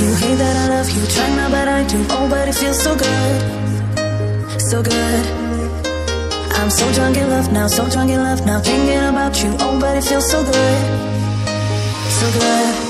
you, hate that I love you. Try now, but I do. Oh, but it feels so good, so good. I'm so drunk in love now, so drunk in love now. Thinking about you. Oh, but it feels so good, so good.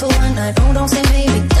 For one night. Oh, don't say maybe.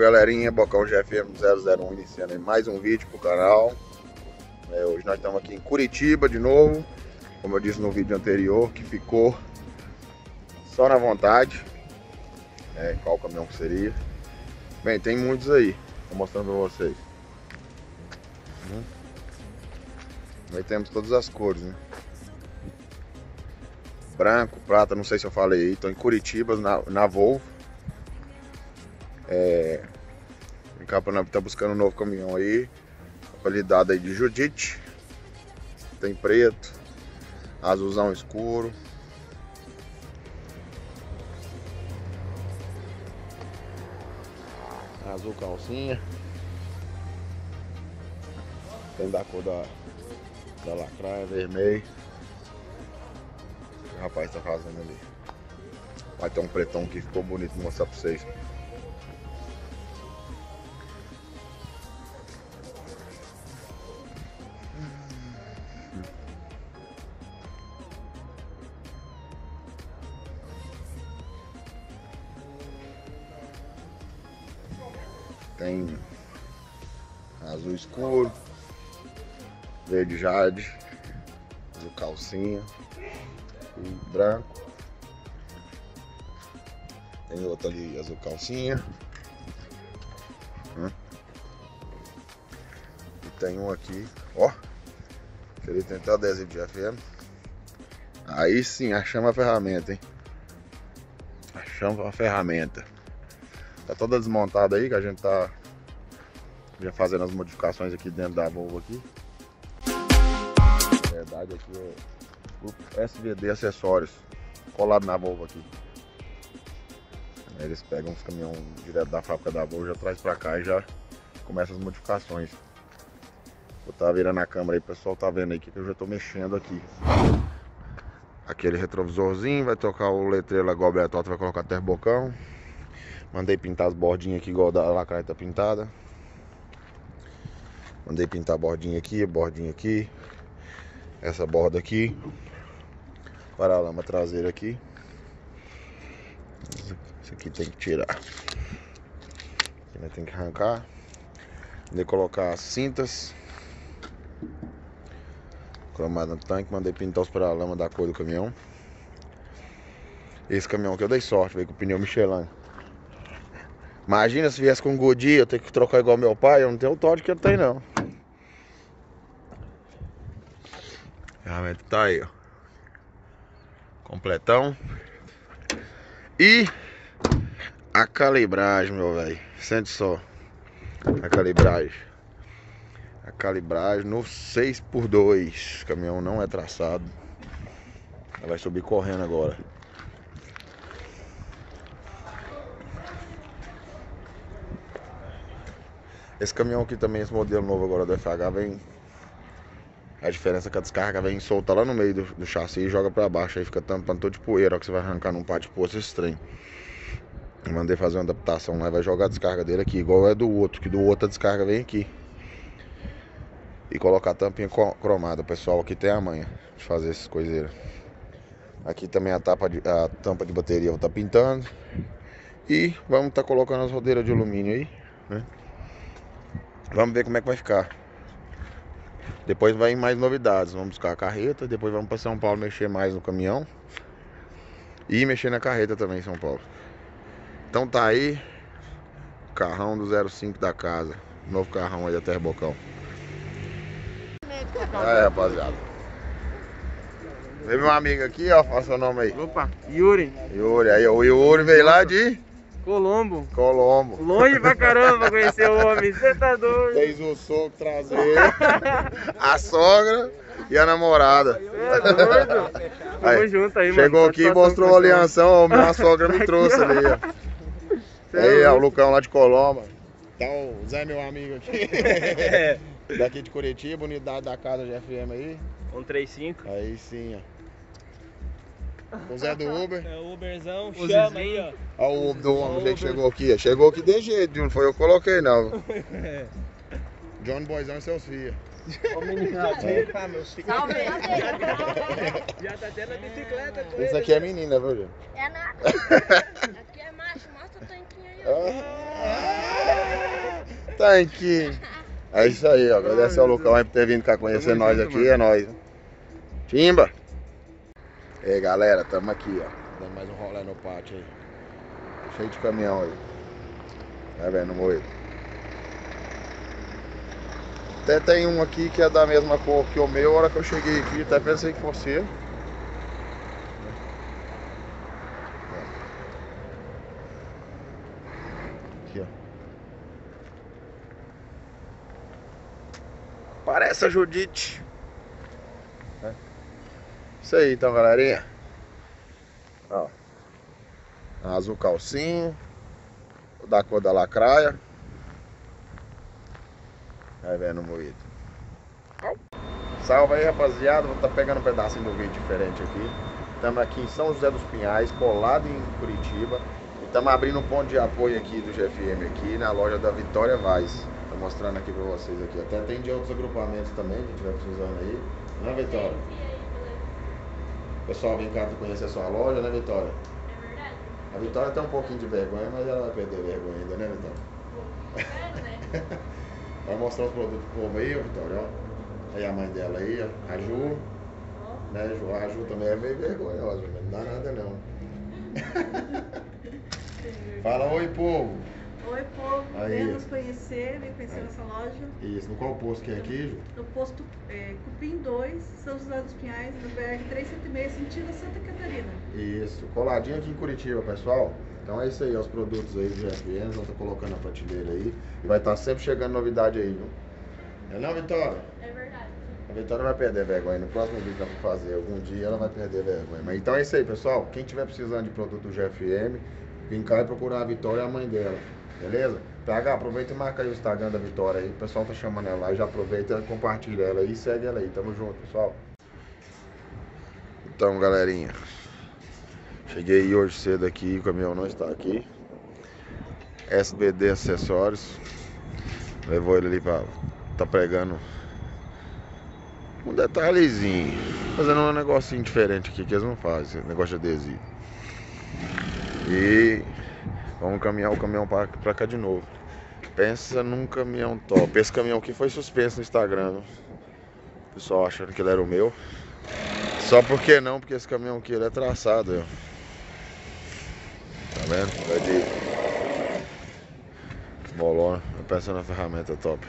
Galerinha, Bocão GFM 001 iniciando mais um vídeo pro canal. É, hoje nós estamos aqui em Curitiba de novo, como eu disse no vídeo anterior, que ficou só na vontade. É, qual caminhão que seria? Bem, tem muitos aí, tô mostrando pra vocês. Hum. Aí temos todas as cores, né? Branco, prata, não sei se eu falei aí, tô em Curitiba na, na Volvo. É, em Capanã tá buscando um novo caminhão aí. Qualidade aí de Judite. Tem preto. Azulzão escuro. Azul calcinha. Tem da cor da, da lacraia, vermelho. O rapaz tá fazendo ali. Vai ter um pretão que ficou bonito, mostrar pra vocês. Verde jade, azul calcinha e branco. Tem outro ali azul calcinha. Hum. E tem um aqui, ó. Que ele tem até adesivo de FM. Aí sim, achamos a ferramenta, hein? Achamos a ferramenta. Tá toda desmontada aí, que a gente tá já fazendo as modificações aqui dentro da Volvo aqui. Verdade aqui é o SVD Acessórios, colado na Volvo aqui. Eles pegam os caminhões direto da fábrica da Volvo, já traz pra cá e já começa as modificações. Vou tá virando a câmera aí, o pessoal tá vendo aí que eu já tô mexendo aqui. Aquele retrovisorzinho, vai trocar o letreiro igual a vai colocar terbocão. Mandei pintar as bordinhas aqui igual da lacraia tá pintada. Mandei pintar a bordinha aqui, a bordinha aqui. Essa borda aqui. Paralama traseira aqui. Isso aqui tem que tirar. Aqui nós tem que arrancar. Mandei colocar as cintas. Cromada no tanque. Mandei pintar os paralamas da cor do caminhão. Esse caminhão aqui eu dei sorte, veio com o pneu Michelin. Imagina se viesse com Goodyear, eu ter que trocar igual meu pai, eu não tenho o Todd que ele tem não. Ferramenta tá aí, ó. Completão. E a calibragem, meu velho. Sente só. A calibragem. A calibragem no 6x2. O caminhão não é traçado. Ela vai subir correndo agora. Esse caminhão aqui também, esse modelo novo agora do FH, vem. A diferença é que a descarga vem solta lá no meio do, do chassi e joga pra baixo. Aí fica tampando todo de poeira, ó, que você vai arrancar num pátio de poço esse trem. Eu mandei fazer uma adaptação lá, vai jogar a descarga dele aqui, igual é do outro, que do outro a descarga vem aqui. E colocar a tampinha cromada, pessoal aqui tem a manha de fazer essas coiseiras. Aqui também a, tapa de, a tampa de bateria eu vou estar tá pintando. E vamos estar tá colocando as rodeiras de alumínio aí, né? Vamos ver como é que vai ficar. Depois vai mais novidades. Vamos buscar a carreta. Depois vamos para São Paulo mexer mais no caminhão. E mexer na carreta também em São Paulo. Então tá aí. Carrão do 05 da casa. Novo carrão aí da Terra Bocão. É, rapaziada. Vem meu amigo aqui, ó. Faça o nome aí. Opa, Yuri. Yuri. Aí, o Yuri veio lá de. Colombo. Colombo. Longe pra caramba conhecer o homem, você tá doido. Fez o soco traseiro, a sogra e a namorada. É doido. Tamo junto aí, Chegou mano. aqui e mostrou a alianção, minha sogra me trouxe ali, ó. Aí, ó, o Lucão lá de Colombo. Tá o Zé, meu amigo aqui. Daqui de Curitiba, unidade da casa GFM aí. 135. Aí sim, ó. O Zé do Uber. É o Uberzão, O chama aí, ó. Ó, o Uber do homem que chegou aqui, ó. Chegou aqui de jeito, não foi eu que coloquei, não. John Boyzão e seus filhos. Ô menino, meus filhos. Salve! Já tá até na bicicleta com Isso aqui é menina, viu, gente? É nada. Aqui é macho, mostra o tanquinho aí. ó. Ah, Tanquinho. É isso aí, ó. Agradecer ao Lucão aí por ter vindo cá conhecer nós aqui, é nóis. Timba! E aí, galera, tamo aqui, ó. Dando mais um rolê no pátio aí. Cheio de caminhão aí. Tá vendo, moído? Até tem um aqui que é da mesma cor que o meu. A hora que eu cheguei aqui, até pensei que fosse ele. Aqui, ó. Parece a Judite. Isso aí então, galerinha. Ó. Azul calcinho. Da cor da lacraia. Aí vendo moído. Salve aí, rapaziada. Vou estar pegando um pedacinho do vídeo diferente aqui. Estamos aqui em São José dos Pinhais, colado em Curitiba. E estamos abrindo um ponto de apoio aqui do GFM aqui na loja da Vitória Vaz. Tô mostrando aqui pra vocês aqui. Até tem de outros agrupamentos também, que tiver precisando aí. Né, Vitória? Pessoal, vem cá conhecer a sua loja, né, Vitória? É verdade? A Vitória tem um pouquinho de vergonha, mas ela vai perder vergonha ainda, né, Vitória? Espero, né? Vai mostrar os produtos pro povo aí, ó, Vitória, ó. Aí a mãe dela aí, ó. A Ju, né, Ju? A Ju também é meio vergonhosa, mas não dá nada não. Fala oi, povo. Oi, povo. Aí. Venha nos conhecer, vem conhecer Aí. nossa loja. Isso, no qual posto que é aqui, Ju? No posto é, Cupim 2, São José dos Pinhais, no BR 376, sentido Santa Catarina. Isso, coladinho aqui em Curitiba, pessoal. Então é isso aí, os produtos aí do GFM, nós tô colocando na prateleira aí. E vai estar sempre chegando novidade aí, viu? É não, Vitória? É verdade. A Vitória vai perder vergonha. No próximo vídeo que ela for fazer, algum dia ela vai perder vergonha. Mas então é isso aí, pessoal. Quem tiver precisando de produto do GFM, vem cá e procurar a Vitória e a mãe dela. Beleza? PH, aproveita e marca aí o Instagram da Vitória aí. O pessoal tá chamando ela lá. Já aproveita, compartilha ela aí e segue ela aí. Tamo junto, pessoal. Então, galerinha. Cheguei hoje cedo aqui, o caminhão não está aqui. SBD Acessórios. Levou ele ali pra. Tá pregando um detalhezinho. Fazendo um negocinho diferente aqui que eles não fazem, negócio de adesivo. E vamos caminhar o caminhão pra cá de novo. Pensa num caminhão top. Esse caminhão aqui foi suspenso no Instagram. viu? O pessoal achando que ele era o meu. Só porque não, porque esse caminhão aqui ele é traçado. ó. Tá vendo? É de bolona. Pensa na ferramenta top.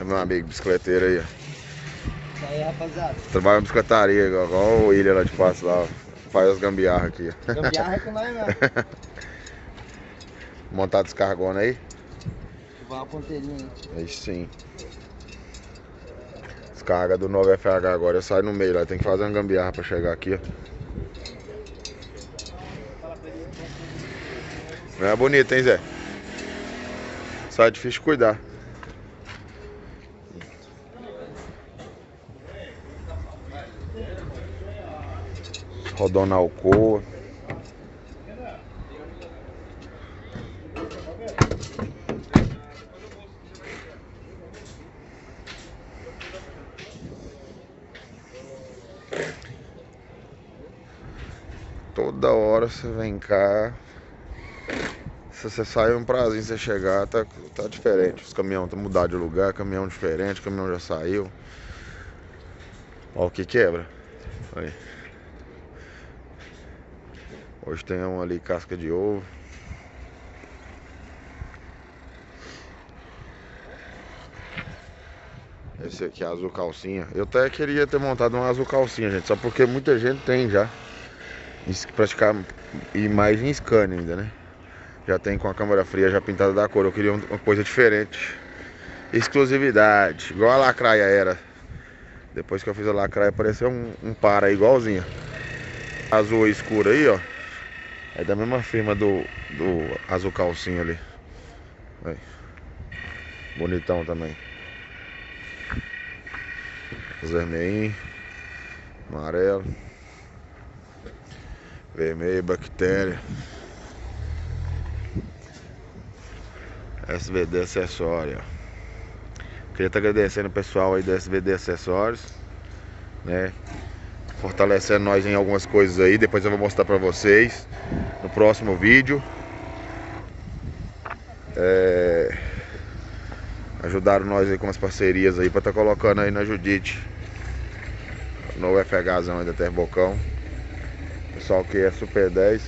É meu amigo bicicleteiro aí, ó. Aí, rapaziada. Trabalha em bicicletaria, igual, igual o William lá de Passo lá. Faz as gambiarra aqui. Gambiarra é com nós mesmo. Montar descargona aí? Vai uma ponteirinha aí. Sim. Descarga do 9FH agora. Eu saio no meio lá. Tem que fazer uma gambiarra pra chegar aqui, ó. Não é bonito, hein, Zé? Só é difícil de cuidar. Rodando Alcoa. Toda hora você vem cá. Se você sai um prazinho, você chegar, tá, tá diferente. Os caminhões estão mudando de lugar, caminhão diferente, caminhão já saiu. Ó o que quebra. Aí. Hoje tem um ali casca de ovo. Esse aqui é azul calcinha. Eu até queria ter montado um azul calcinha, gente. Só porque muita gente tem já. Praticar e mais em scan ainda, né? Já tem com a câmera fria já pintada da cor. Eu queria um- uma coisa diferente. Exclusividade. Igual a lacraia era. Depois que eu fiz a lacraia, apareceu um, um para igualzinho. Azul escuro aí, ó. É da mesma firma do, do azul calcinha ali. Aí. Bonitão também. Os. Amarelo. Vermelho, bactéria. SVD Acessório. Queria estar agradecendo o pessoal aí da SVD Acessórios, né? Fortalecendo nós em algumas coisas aí, depois eu vou mostrar pra vocês no próximo vídeo. É, Ajudaram nós aí com as parcerias aí pra estar colocando aí na Judite. No FHzão aí da Terbocão. Pessoal que é Super 10.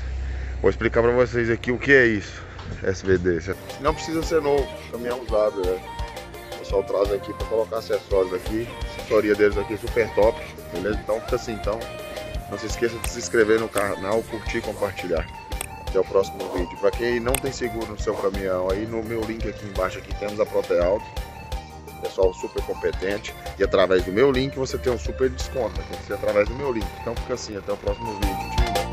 Vou explicar pra vocês aqui o que é isso. SVD. Não precisa ser novo, caminhão usado, né? O pessoal traz aqui pra colocar acessórios aqui. A assessoria deles aqui é super top, beleza? Então fica assim, então. Não se esqueça de se inscrever no canal, curtir e compartilhar. Até o próximo vídeo. Para quem não tem seguro no seu caminhão, aí no meu link aqui embaixo aqui temos a Protealto. Pessoal super competente. E através do meu link você tem um super desconto. Tem que ser através do meu link. Então fica assim, até o próximo vídeo. Tchau.